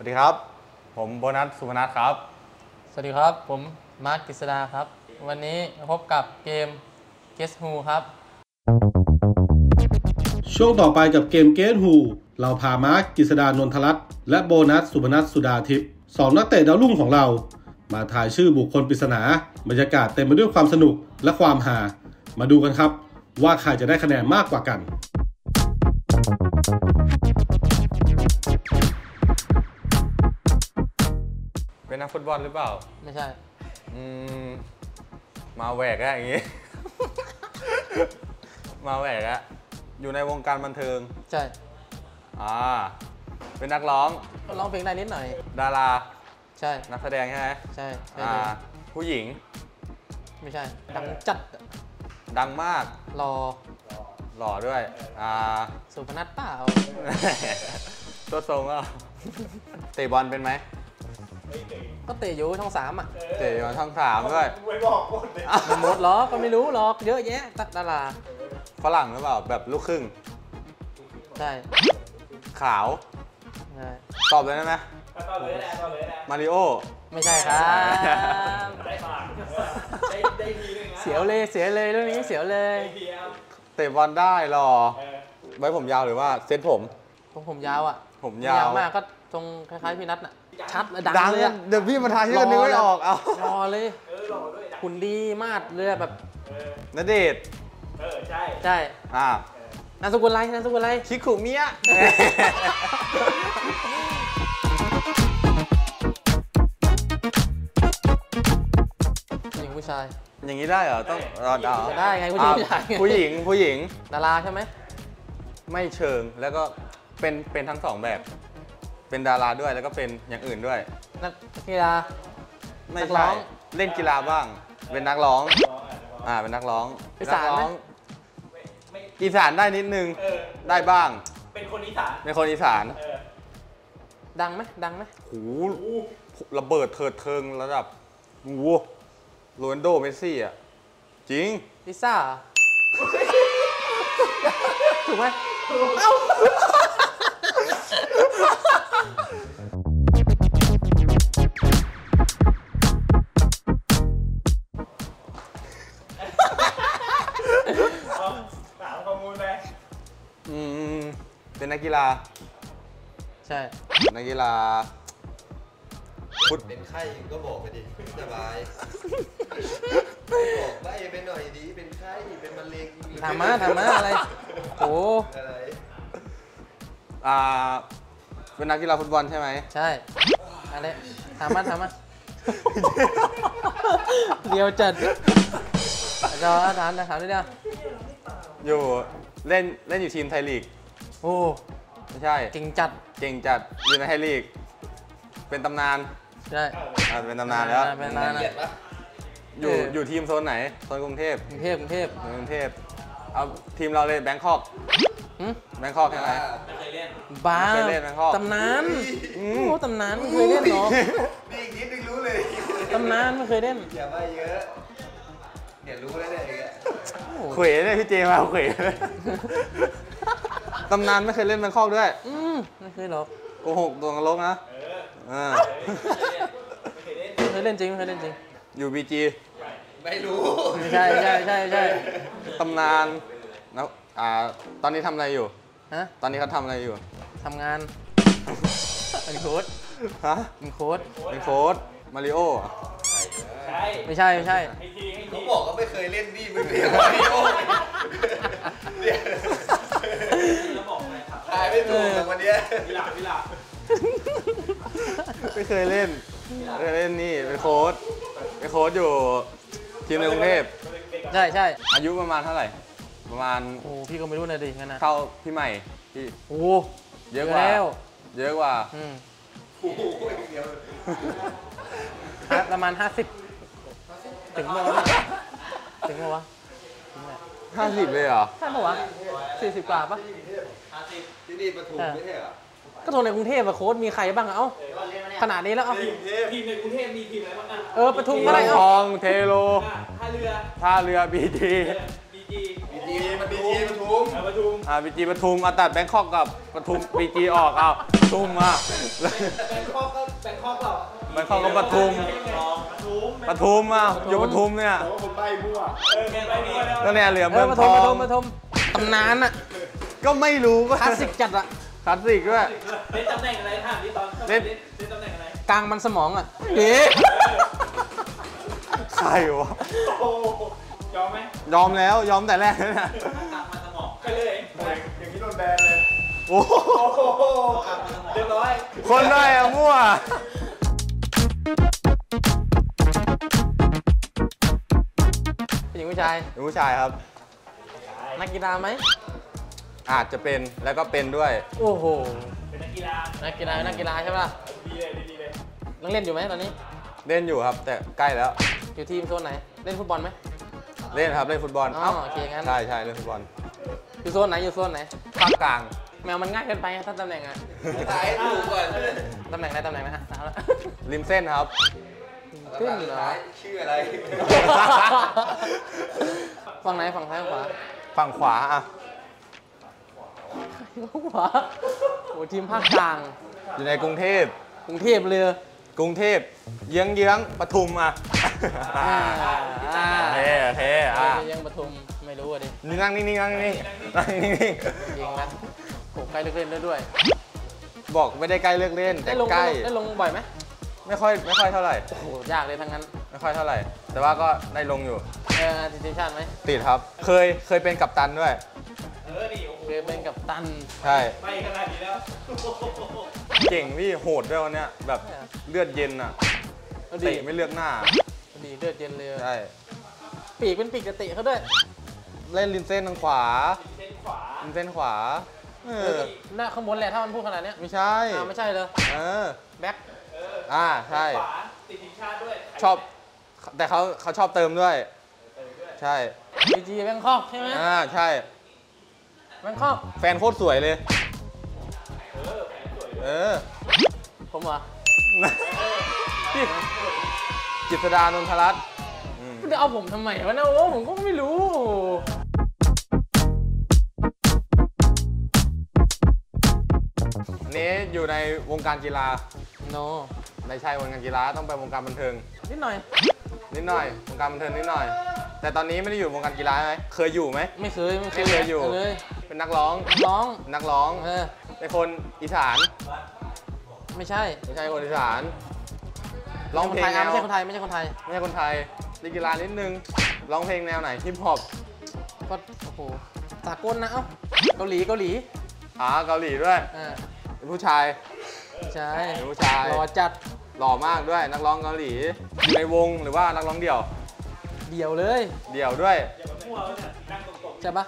สวัสดีครับ ผมโบนัสสุพนัทครับ สวัสดีครับ ผมมาร์คกฤษดาครับ วันนี้พบกับเกม Guess Who ครับ ช่วงต่อไปกับเกม Guess Who เราพามาร์คกฤษดานนทรัตน์และโบนัสสุพนัทสุดาทิพย์สองนักเตะดาวรุ่งของเรา มาทายชื่อบุคคลปริศนา บรรยากาศเต็มไปด้วยความสนุกและความฮามาดูกันครับ ว่าใครจะได้คะแนนมากกว่ากัน ฟุตบอลหรือเปล่า ไม่ใช่ อืม มาแหวกอะอย่างงี้ มาแหวกอะอยู่ในวงการบันเทิง ใช่อ่า เป็นนักร้อง ร้องเพลงได้นิดหน่อย ดารา ใช่ นักแสดงใช่ไหมใช่ใช่อ่า เลยผู้หญิง ไม่ใช่ ดังจัดดังมาก รอหล่อด้วย อ่า สุพนัทเปล่า ตัวทรงก็ เตะบอลเป็นไหม ก็เตะอยู่ช่องสามอะเตะบอลช่องสามด้วยไม่บอกหมดเลยไม่หมดหรอกก็ไม่รู้หรอกเยอะแยะดาราฝรั่งหรือเปล่าแบบลูกครึ่งใช่ขาวใช่ตอบเลยได้ไหมต่อเลยแหละต่อเลยแหละมาริโอไม่ใช่ครับได้ฝากได้ได้ทีนึงนะเสียวเลยเสียเลยเรื่องนี้เสียวเลยได้ทีครับเตะบอลได้หรอเออไว้ผมยาวหรือว่าเซ็ตผมผมผมยาวอะผมยาวมากก็ทรงคล้ายๆพี่นัทน่ะ ชัดและดังดังเลยอะเดี๋ยวพี่มาทายชื่อกันนึกไม่ออกเอารอเลยเออหล่อด้วยดังหุ่นดีมากเลยแบบเออณเดชน์เออใช่ใช่อ่านามสกุลอะไรนามสกุลอะไรคิคุมิยะผู้หญิงผู้ชาย อย่างนี้ได้เหรอต้องรอเดาได้ไงผู้หญิงอะผู้ชายผู้หญิงผู้หญิงดาราใช่ไหมไม่เชิงแล้วก็เป็นเป็นทั้งสองแบบ เป็นดาราด้วยแล้วก็เป็นอย่างอื่นด้วย นักกีฬา ไม่นักร้ใช่องเล่นกีฬาบ้าง เป็นนักร้อง อ่าเป็นนักร้องอีสานไหม กร้องไม่อีสานได้นิดนึงเออ ได้บ้างเป็นคนอีสานเป็นคนอีสานเออดังไหมดังไหมโหระเบิดเถิดเทิงระดับโอ้โหโรนลโดเมสซี่อะจริง ลิซ่าเหรอ ถูกไหมเอา ใช่ นักกีฬาฟุตเป็นไข้ก็บอกไปดิสบายบอกใบไปหน่อยดีเป็นไข้เป็นมะเร็งหรือถามมาถามมาอะไรโอ้อะไรอ่าเป็นนักกีฬาฟุตบอลใช่ไหมใช่อะไรถามมาถามมาเดียวจัดรอถามถามด้วยเดียวอยู่เล่นเล่นอยู่ทีมไทยลีกโอ้ ไม่ใช่ เก่งจัดเก่งจัดอยู่ในไทยลีก เป็นตำนานใช่ อ่าเป็นตำนานแล้วเป็นตำนานเกลียดปะอยู่เอออ อยู่ทีมโซนไหนโซนกรุงเทพกรุงเทพกรุงเทพโซนกรุงเทพเอาทีมเราเลยแบงคอกหึแบงคอกใช่ไหมไม่เคยเล่นบ้าไม่เคยเล่นแบงคอกตำนานอืโอ้มตำนานไม่เคยเล่นเหรอนี่อีกนิดนึงรู้เลย ตำนานไม่เคยเล่นอย่าไปเยอะเนี่ยรู้แล้วเนี่ยไอ้เงี้ยโอ้เขวเลยพี่เจมาเขวเลย ตำนานไม่เคยเล่นแบงคอกด้วย อืมไม่เคยหรอกโกหกตัวกระลกนะเออไม่เคยเล่นจริงไม่เคยเล่นจริง อยู่บีจีไม่รู้ไม่ใช่ใช่ใช่ใช่ตำนานแล้วอ่าตอนนี้ทำอะไรอยู่ ฮะตอนนี้เขาทำอะไรอยู่ทำงานเป็นโค้ดฮะเป็นโค้ดเป็นโค้ชมาริโอเหรอใช่ไม่ใช่ไม่ใช่ให้ทีให้เขาทีบอกว่าไม่เคยเล่นนี่มึงเรียกว่าพี่โอ้เนี่ย แล้วบอกเลยครับทายไม่ถูกแต่วันเนี้ยพิลาพิลาไม่เคยเล่นไม่เคยเล่นนี่เป็นโค้ชเป็นโค้ชอยู่ทีมในกรุงเทพใช่ใช่อายุประมาณเท่าไหร่ ประมาณโอ้พี่ก็ไม่รู้นะดิงั้นนะเท่าพี่ใหม่ที่โอ้เยอะกว่าแล้วเยอะกว่าอืมโอ้โหเดียวฮะประมาณห้าสิบถึงมั้วะถึงมั้วะ ถึงแหละ50เลยเหรอ ใช่ปะวะสี่สิบกว่าปะที่นี่ปทุมไม่ใช่เหรอก็โทรในกรุงเทพอะโค้ดมีใครบ้างอะเอ้าขนาดนี้แล้วเอ้าทีมในกรุงเทพมีทีมอะไรบ้างอะเออปทุมก็เมืได้องเอ้าทองเทโลอะท่าเรือท่าเรือบีจีบีจีดีมันดีมันทุมเอาประชุมอ่าบีจีปทุมมาตัดแบงคอกกับปทุมบีจีออกเอาปทุมมาแบงคอกก็แบงคอกเปล่าแบงคอกกับปทุม ประชุมปทุมอะอยู่ปทุมเนี่ยแต่ว่าคนใบ้มั่วเออแกไปดีก็เนี่ยเหลือเอเมือองมาททมอมาทงมมาทมตำนานอะก็ไม่รู้ก็คลาสสิกจัดอะคลาสสิกด้วยเล่นตำแหน่งอะไรถามที่ตอนเล่นเล่นตำแหน่งอะไรกลางมันสมองอะเอ๊ะใครวะโอ้โหยอมไหมยอมแล้วยอมแต่แรกแล้วนะกลับมาสมองไปเลยอย่างนี้โดนแบนเลยโอ้โหโอ้โหเรียบร้อยคนได้อะมั่ว ผู้หญิงผู้ชายเป็นผู้ชายครับ นักกีฬาไหม อาจจะเป็นแล้วก็เป็นด้วย โอ้โห เป็นนักกีฬา นักกีฬานักกีฬาใช่ปะล่ะดีเลยดีเลยยังเล่นอยู่ไหมตอนนี้ เล่นอยู่ครับ แต่ใกล้แล้ว อยู่ทีมโซนไหน เล่นฟุตบอลไหม เล่นครับเล่นฟุตบอลอ๋อเอ้าโอเคงั้น ใช่ใช่เล่นฟุตบอล อยู่โซนไหนอยู่โซนไหนภาคกลาง แมวมันง่ายเกินไปอะถ้าตำแหน่งอะตายถูกก่อนตำแหน่งไหนตำแหน่งไหนฮะเอาละริมเส้นครับ ขึ้นเหรอชื่ออะไร ฝั่งไหนฝั่งซ้ายฝั่งขวา ฝั่งขวาอะขวาโอ้ทีมภาคกลาง อยู่ในกรุงเทพ กรุงเทพเลยกรุงเทพ เยื้องเยื้องๆปทุมอะอ่าอ่าโอเคโอเคอะยังปทุมไม่รู้อะดินั่งนิ่งๆนั่งนิ่งๆนั่งนิ่งจริงนะโหใกล้เลิกเล่นด้วยด้วยๆบอกไม่ได้ใกล้เลือกเล่นแต่ได้ลงใกล้ได้ลงบ่อยไหม ไม่ค่อยไม่ค่อยเท่าไหร่ โอ้โหยากเลยทั้งนั้น ไม่ค่อยเท่าไหร่ แต่ว่าก็ได้ลงอยู่ เออติดทีมชาติไหมติดครับ เคยเคยเป็นกัปตันด้วย เออนี่โอ้โหเคยเป็นกับตัน ใช่ ไปขนาดนี้แล้วเก่งพี่โหดด้วยวันเนี้ยแบบเลือดเย็นอะก็ดีเตะไม่เลือกหน้าก็ดีเลือดเย็นเลย ใช่ ปีกเป็นปีกกระเตะเขาด้วย เล่นริมเส้นทางขวาเส้นขวาริมเส้นขวาเออ หน้าข้างบนแหละถ้ามันพูดขนาดนี้ไม่ใช่ไม่ใช่เลยเออแบ็คอ่าใช่ติดทีมชาติด้วยชอบ แต่เขาเขาชอบเติมด้วย ใช่บีจีแบงคอกใช่ไหมอ่าใช่แบงคอกแฟนโคตรสวยเลย เออผมเหรอพี่กิษดานนทรัตน์จะเอาผมทำไมวะเนี่ยโอ้ผมก็ไม่รู้ อันนี้อยู่ในวงการกีฬา โนไม่ใช่วงการกีฬาต้องไปวงการบันเทิง นิดหน่อย นิดหน่อยวงการบันเทิงนิดหน่อย แต่ตอนนี้ไม่ได้อยู่วงการกีฬาไหมเคยอยู่ไหม ไม่เคยไม่เคยไม่เคยอยู่ เลยเป็นนักร้อง น้องนักร้องเออเป็นคนอีสานไม่ใช่ไม่ใช่คนอีสานร้องเพลงไม่แนใช่วคนไทยไม่ใช่คนไทยไม่ใช่คนไทยเล่นกีฬานิดนึงร้องเพลงแนวไหนฮิปฮอปก็โอ้โหสากลนะเอ้าเกาหลีเกาหลี อ่าเกาหลีด้วยอ่าเป็น ผู้ชายใช่เป็นผู้ชายรอจัดหล่อมากด้วยนักร้องเกาหลีอยู่ในวงหรือว่านักร้องเดี่ยว เดี่ยวเลยเดี่ยวด้วยอย่ามามั่ววะเนี่ยนั่งตรงใช่ปะ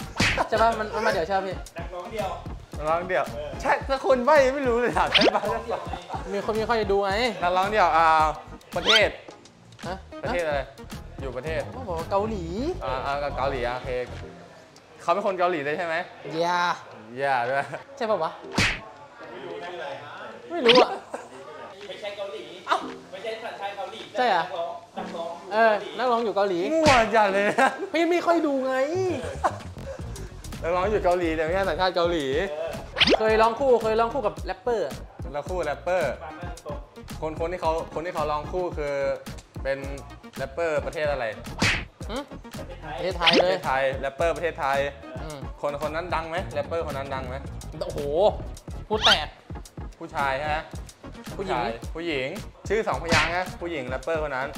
ใช่ปะมันมันมาเดี่ยวใช่ปะพี่ๆนักร้องเดียวนักร้องเดี่ยวใช่ถ้าคนใบ้ไม่รู้เลยถามใช่ปะมีคนมีคนจะดูไงนักร้องเดี่ยวอ่าประเทศฮะประเทศอะไรอยู่ประเทศเขาบอกว่าเกาหลีอ่าอ่าเกาหลีอะโอเคเขาเป็นคนเกาหลีเลยใช่ไหมอย่าอย่าด้วยใช่ปะวะ ไม่รู้อะ ไม่ใช่เกาหลีเอ้าไม่ใช่สัญชาติเกาหลีใช่เหรอ นักร้องนักร้องยู่เออ นักร้องอยู่เกาหลี มั่วจัดเลยนะพี่ไม่ค่อยดูไง นักร้องอยู่เกาหลีแต่ไม่ใช่สัญชาติเกาหลี เคยร้องคู่ เคยร้องคู่กับแรปเปอร์อะแล้วคู่แรปเปอร์ มานั่งตรงคนคนที่เขาคนที่เขาร้องคู่คือเป็นแรปเปอร์ประเทศอะไรหึประเทศไทประยเทศไทยปเลระเทยศไทยแรปเปอร์ประเทศไทย อืมคนคนนั้นดังไหมแรปเปอร์คนนั้นดังไหมโอ้โหพูดแตก ผู้ชายใช่ไหมผู้หญิงชายผู้หญิง ชื่อสองพยางค์นะผู้หญิงแรปเปอร์คนนั้น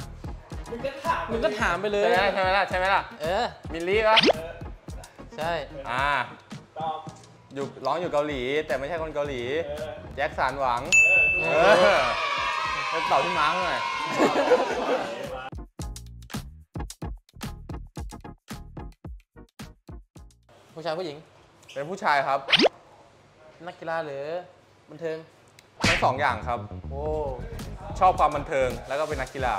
มึงก็ถามมึงก็ถามไปเลยใช่ไหมใช่ไหมล่ะ ใช่ไหมล่ะ เออ มิลลี่ปะใช่ อ่า ตอบ อยู่ร้องอยู่เกาหลี แต่ไม่ใช่คนเกาหลี เออ แจ็คสันหวัง เอเออ อไปตอบที่มาร์คหน่อย ผู้ชายผู้หญิง เป็นผู้ชายครับ นักกีฬาหรือ บันเทิง ทั้งสองอย่างครับ โอ้ชอบความบันเทิงแล้วก็เป็นนักกีฬา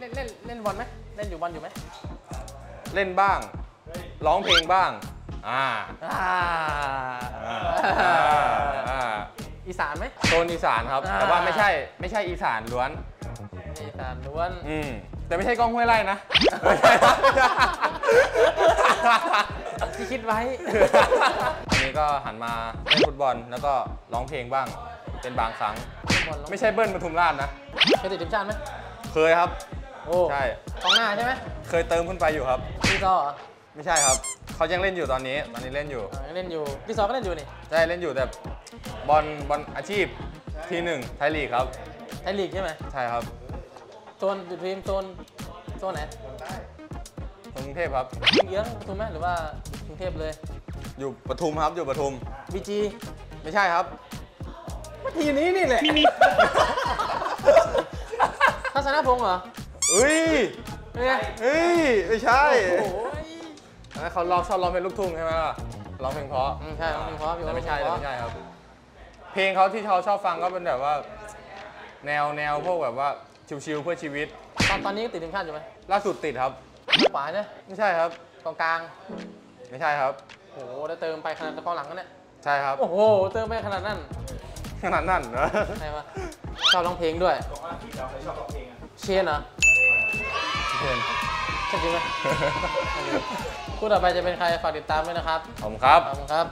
เล่นเล่นเล่นบอลไหมเล่นอยู่บอลอยู่ไหมเล่นบ้าง ร้องเพลงบ้าง อ่าอ่าอ่าอ่าอีสานไหมโซนอีสานครับอ่าแต่ว่าไม่ใช่ไม่ใช่อีสานล้วน อีสานล้วน อืม แต่ไม่ใช่กล้องห้วยไร่นะที่คิดไว้ อันนี้ก็หันมาเล่นฟุตบอลแล้วก็ร้องเพลงบ้าง เป็นบางครั้ง ไม่ใช่เบิ้ลปทุมราชนะ เคยติดทีมชาติไหมเคยครับ โอ้ใช่กองหน้าใช่ไหมเคยเติมขึ้นไปอยู่ครับพี่ซอเหรอไม่ใช่ครับ เขายังเล่นอยู่ตอนนี้ ตอนนี้เล่นอยู่อ่ายังเล่นอยู่พี่ซอก็เล่นอยู่นี่ ใช่ เล่นอยู่แต่บอลบอลอาชีพทีหนึ่งไทยลีกครับ ไทยลีกใช่ไหมใช่ครับ โซนอยู่ทีมโซนโซนไหนกรุงเทพครับทีมเยื้องปทุมไหมหรือว่ากรุงเทพเลยอยู่ปทุมครับอยู่ปทุมบีจีไม่ใช่ครับทีนี้นี่แหละทัศนพงษ์เหรอเฮ้ยเป็นไงเฮ้ยไม่ใช่โอ้โหอันนั้นเขาร้องชอบร้องเพลงลูกทุ่งใช่ไหมล่ะร้องเพลงเพราะอืมใช่ร้องเพลงเพราะพี่โอ๊แต่ตไม่ใช่ร้แต่องเพลงเพราะไม่ใช่ครับ เพลงเขาที่เขาชอบฟังก็เป็นแบบว่า แนวแนวพวกแบบว่า ชิวๆเพื่อชีวิต ตอนตอนนี้ก็ติดทีมชาติอยู่ไหมล่าสุดติดครับขวาเนี่ยไม่ใช่ครับ กองกลาง ไม่ใช่ครับ โอ้โหได้เติมไปขนาดกองหลังกันเนี่ยใช่ครับ โอ้โห เติมไปขนาดนั้น ขนาดนั้นเหรอใช่ปะชอบร้องเพลงด้วยเชียนเหรอเห็นใช่จริงไหมคู่ต่อไปจะเป็นใครฝากติดตามด้วยนะครับผมครับ ขอบคุณครับ